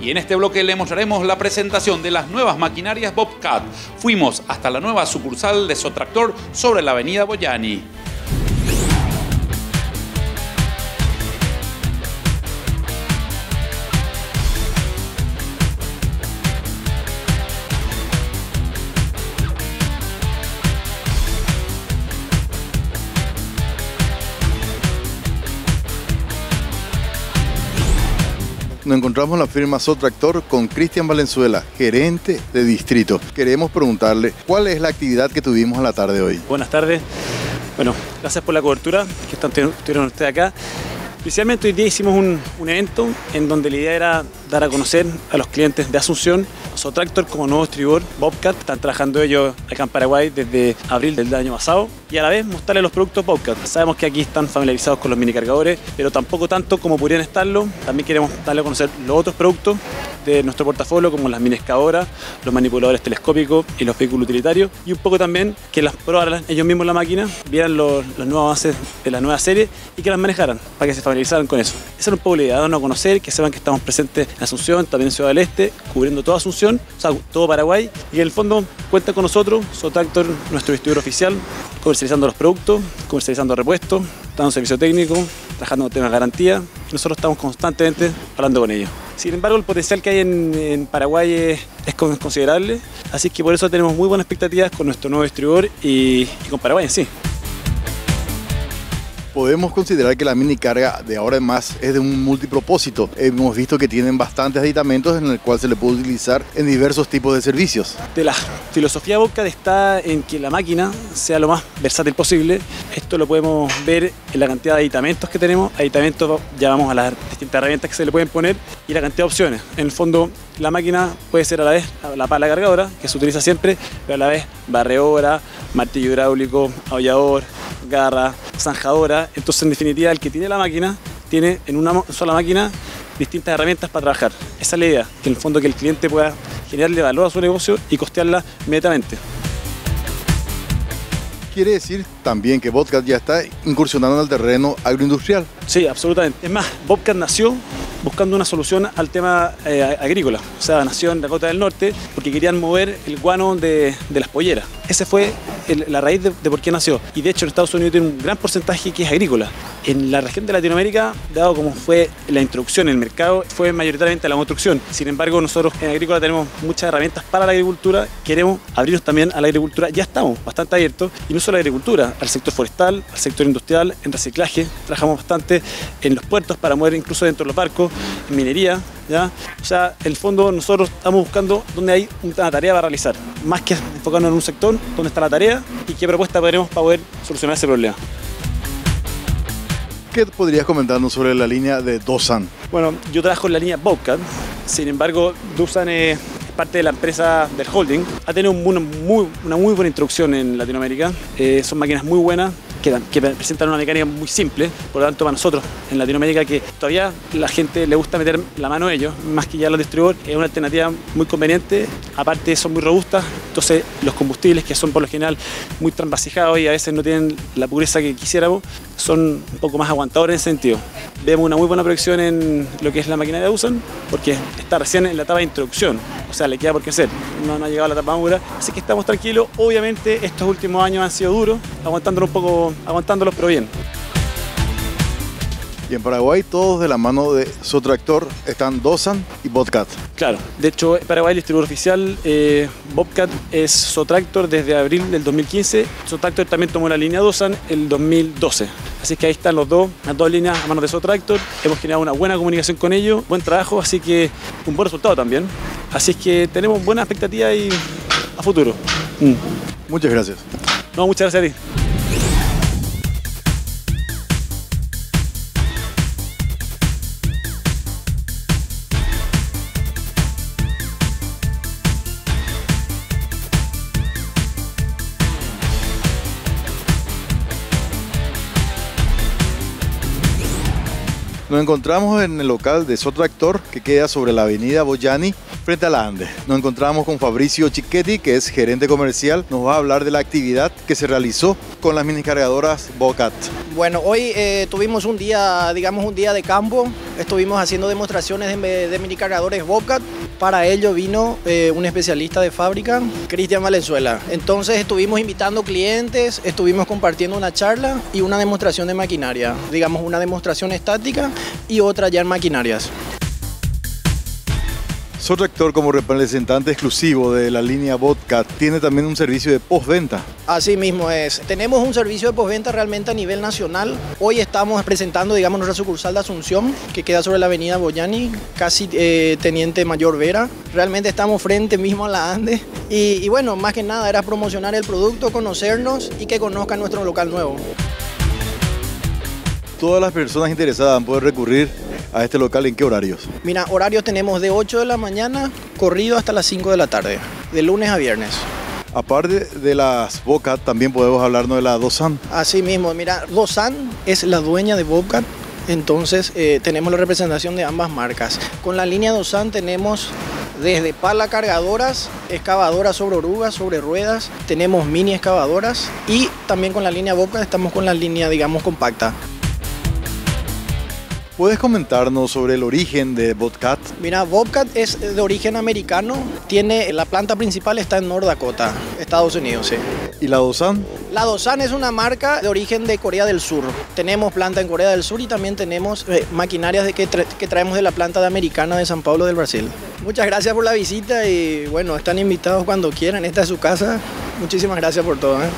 y en este bloque le mostraremos la presentación de las nuevas maquinarias Bobcat. Fuimos hasta la nueva sucursal de Sotractor sobre la avenida Boyani. Nos encontramos en la firma Sotractor con Cristian Valenzuela, gerente de distrito. Queremos preguntarle cuál es la actividad que tuvimos en la tarde de hoy. Buenas tardes. Bueno, gracias por la cobertura que están, tuvieron ustedes acá. Especialmente hoy día hicimos un, evento en donde la idea era dar a conocer a los clientes de Asunción Sotractor como nuevo distribuidor Bobcat. Están trabajando ellos acá en Paraguay desde abril del año pasado y a la vez mostrarles los productos Bobcat. Sabemos que aquí están familiarizados con los mini cargadores, pero tampoco tanto como podrían estarlo. También queremos darle a conocer los otros productos de nuestro portafolio como las mini excavadoras, los manipuladores telescópicos y los vehículos utilitarios y un poco también que las probaran ellos mismos la máquina, vieran los, los nuevos avances de la nueva serie y que las manejaran para que se familiarizaran con eso. Esa es un poco la idea, darnos a conocer, que sepan que estamos presentes en Asunción, también en Ciudad del Este, cubriendo toda Asunción, o sea, todo Paraguay y en el fondo cuenta con nosotros, Sotractor, nuestro distribuidor oficial, comercializando los productos, comercializando repuestos, dando servicio técnico, trabajando en temas de garantía. Nosotros estamos constantemente hablando con ellos. Sin embargo, el potencial que hay en, Paraguay es, es, considerable, así que por eso tenemos muy buenas expectativas con nuestro nuevo distribuidor y, y con Paraguay en sí podemos considerar que la mini carga de ahora en más es de un multipropósito. Hemos visto que tienen bastantes aditamentos en el cual se le puede utilizar en diversos tipos de servicios. De la filosofía Bobcat está en que la máquina sea lo más versátil posible. Esto lo podemos ver en la cantidad de aditamentos que tenemos. Aditamentos llamamos a las distintas herramientas que se le pueden poner y la cantidad de opciones. En el fondo, la máquina puede ser a la vez la pala cargadora, que se utiliza siempre, pero a la vez barredora, martillo hidráulico, aullador, garra, zanjadora. Entonces, en definitiva, el que tiene la máquina tiene en una sola máquina distintas herramientas para trabajar. Esa es la idea, que en el fondo que el cliente pueda generarle valor a su negocio y costearla inmediatamente. Quiere decir también que Bobcat ya está incursionando en el terreno agroindustrial. Sí, absolutamente. Es más, Bobcat nació buscando una solución al tema eh, agrícola. O sea, nació en Dakota del Norte porque querían mover el guano de, de las polleras. Ese fue el, la raíz de, de, por qué nació. Y de hecho en Estados Unidos tiene un gran porcentaje que es agrícola. En la región de Latinoamérica, dado como fue la introducción, el mercado fue mayoritariamente la construcción. Sin embargo, nosotros en agrícola tenemos muchas herramientas para la agricultura. Queremos abrirnos también a la agricultura. Ya estamos bastante abiertos. Y no solo a la agricultura, al sector forestal, al sector industrial, en reciclaje. Trabajamos bastante en los puertos para mover incluso dentro de los barcos, en minería. ¿ya? O sea, en el fondo nosotros estamos buscando dónde hay una tarea para realizar, más que enfocarnos en un sector, dónde está la tarea y qué propuesta podremos para poder solucionar ese problema. ¿Qué podrías comentarnos sobre la línea de Dosan? Bueno, yo trabajo en la línea Bobcat, sin embargo, Dosan es parte de la empresa del holding. Ha tenido una muy, una muy buena introducción en Latinoamérica. Eh, son máquinas muy buenas, que, que, presentan una mecánica muy simple, por lo tanto para nosotros en Latinoamérica que todavía la gente le gusta meter la mano a ellos, más que ya los distribuidores, es una alternativa muy conveniente, aparte son muy robustas, entonces los combustibles que son por lo general muy transvasijados y a veces no tienen la pureza que quisiéramos, son un poco más aguantadores en ese sentido. Vemos una muy buena proyección en lo que es la máquina de Usan, porque está recién en la etapa de introducción, o sea, le queda por qué hacer, no, no ha llegado a la etapa madura, así que estamos tranquilos, obviamente estos últimos años han sido duros, aguantándolo un poco aguantándolos, pero bien. Y en Paraguay todos de la mano de Sotractor están Dosan y Bobcat. Claro, de hecho Paraguay el distribuidor oficial eh, Bobcat es Sotractor desde abril del 2015. Sotractor también tomó la línea Dosan el 2012. Así que ahí están los dos, las dos líneas a manos de Sotractor. Hemos generado una buena comunicación con ellos, buen trabajo, así que un buen resultado también. Así es que tenemos buena expectativa y a futuro. Mm. Muchas gracias. No, muchas gracias a ti. Nos encontramos en el local de Sotractor que queda sobre la avenida Boyani frente a la Ande. Nos encontramos con Fabricio Chiquetti que es gerente comercial. Nos va a hablar de la actividad que se realizó con las mini cargadoras Bocat. Bueno, hoy eh, tuvimos un día, digamos un día de campo. Estuvimos haciendo demostraciones de, de mini cargadores Bobcat. Para ello vino eh, un especialista de fábrica, Cristian Valenzuela. Entonces estuvimos invitando clientes, estuvimos compartiendo una charla y una demostración de maquinaria. Digamos una demostración estática y otra ya en maquinarias. Sotractor como representante exclusivo de la línea Vodka tiene también un servicio de postventa. Así mismo es. Tenemos un servicio de postventa realmente a nivel nacional. Hoy estamos presentando, digamos, nuestra sucursal de Asunción, que queda sobre la avenida Boyani, casi eh, Teniente Mayor Vera. Realmente estamos frente mismo a la Ande. Y, y bueno, más que nada era promocionar el producto, conocernos y que conozcan nuestro local nuevo. Todas las personas interesadas pueden recurrir a este local en qué horarios? Mira, horarios tenemos de 8 de la mañana corrido hasta las 5 de la tarde, de lunes a viernes. Aparte de las Bocat, también podemos hablarnos de la Dosan. Así mismo, mira, Dosan es la dueña de Bobcat, entonces eh, tenemos la representación de ambas marcas. Con la línea Dosan tenemos desde pala cargadoras, excavadoras sobre orugas, sobre ruedas, tenemos mini excavadoras y también con la línea Bobcat estamos con la línea, digamos, compacta. ¿Puedes comentarnos sobre el origen de Bobcat? Mira, Bobcat es de origen americano. Tiene la planta principal está en North Dakota, Estados Unidos, sí. ¿Y la Dosan? La Dosan es una marca de origen de Corea del Sur. Tenemos planta en Corea del Sur y también tenemos eh, maquinarias de que, tra que, traemos de la planta de americana de San Paulo del Brasil. Muchas gracias por la visita y bueno, están invitados cuando quieran. Esta es su casa. Muchísimas gracias por todo. ¿eh?